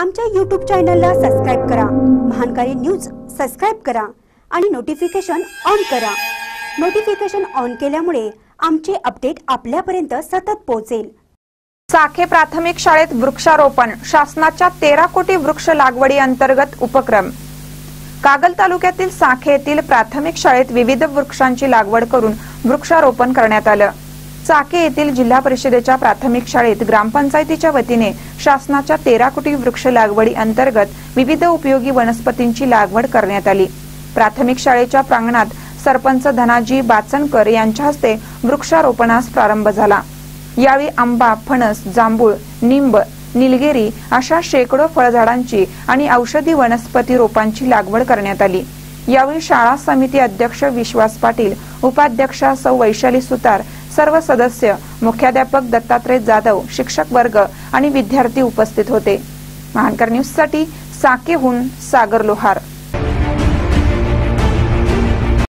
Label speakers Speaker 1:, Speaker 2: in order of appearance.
Speaker 1: आमच्या यूट्यूब चॅनलला सबस्क्राईब करा. महानकारी न्यूज सबस्क्राईब करा आणि नोटिफिकेशन ऑन करा. नोटिफिकेशन ऑन केल्यामुळे आमचे अपडेट आपल्यापर्यंत सतत पोहोचेल.
Speaker 2: साखे प्राथमिक शाळेत वृक्षारोपण शासनाच्या तेरा कोटी वृक्ष लागवडी अंतर्गत उपक्रम. कागल तालुक्यातील साखे येथील प्राथमिक शाळेत विविध वृक्षांची लागवड करून वृक्षारोपण करण्यात आलं. चाके येथील जिल्हा परिषदेच्या प्राथमिक शाळेत ग्रामपंचायतीच्या वतीने शासनाच्या तेरा कोटी वृक्ष लागवडी अंतर्गत विविध उपयोगी वनस्पतींची लागवड करण्यात आली. प्राथमिक शाळेच्या प्रांगणात सरपंच धनाजी बाचनकर यांच्या हस्ते वृक्षारोपणास प्रारंभ झाला. यावेळी आंबा फणस जांभूळ निंब निलगिरी अशा शेकडो फळझाडांची आणि औषधी वनस्पती रोपांची लागवड करण्यात आली. यावेळी शाळा समिती अध्यक्ष विश्वास पाटील उपाध्यक्षा सौ वैशाली सुतार सर्व सदस्य मुख्याध्यापक दत्तात्रय जाधव शिक्षक वर्ग आणि विद्यार्थी उपस्थित होते. महानकर न्यूजसाठी साकेहून सागर लोहार.